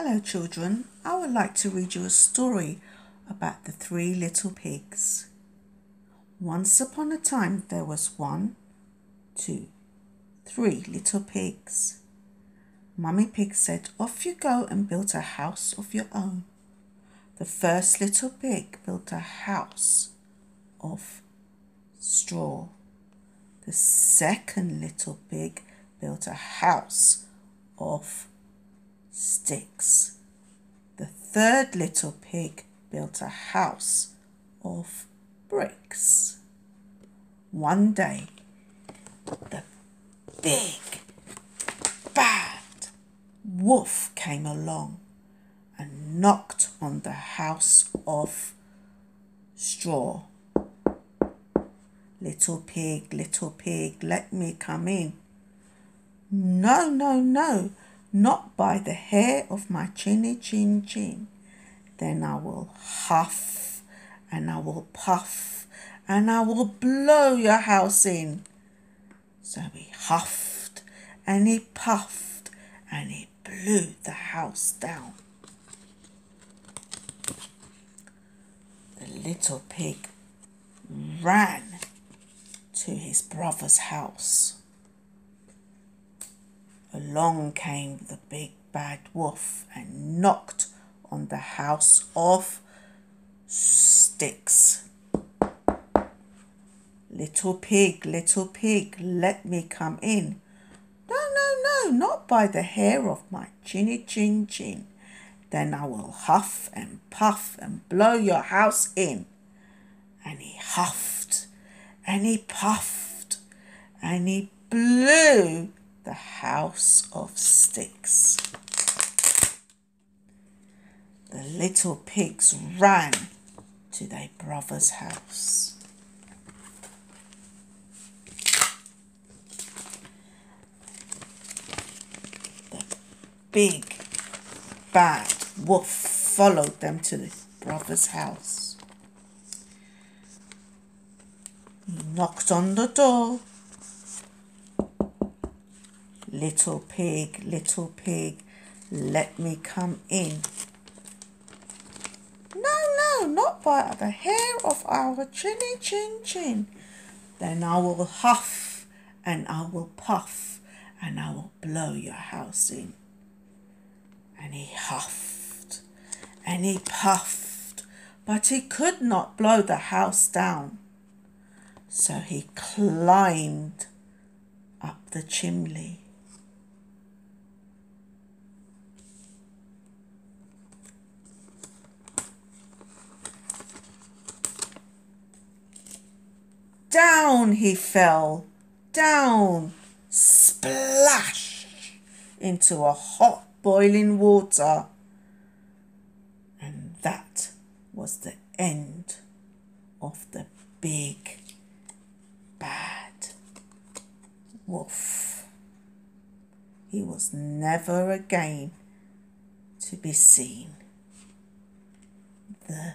Hello, children. I would like to read you a story about the three little pigs. Once upon a time, there was one, two, three little pigs. Mummy Pig said, Off you go and build a house of your own. The first little pig built a house of straw. The second little pig built a house of sticks. The third little pig built a house of bricks. One day, the big, bad wolf came along and knocked on the house of straw. Little pig, little pig, let me come in. No, no, no, not by the hair of my chinny chin chin. Then I will huff and I will puff and I will blow your house in. So he huffed and he puffed and he blew the house down. The little pig ran to his brother's house. Along came the big bad wolf and knocked on the house of sticks. Little pig, little pig, let me come in. No, no, no, not by the hair of my chinny chin chin. Then I will huff and puff and blow your house in. And he huffed and he puffed and he blew the house of sticks. The little pigs ran to their brother's house. The big bad wolf followed them to the brother's house. He knocked on the door. Little pig, little pig, let me come in. No, no, not by the hair of our chinny chin chin. Then I will huff and I will puff and I will blow your house in. And he huffed and he puffed, but he could not blow the house down. So he climbed up the chimney. Down he fell, down, splash, into a hot boiling water. And that was the end of the big bad wolf. He was never again to be seen. The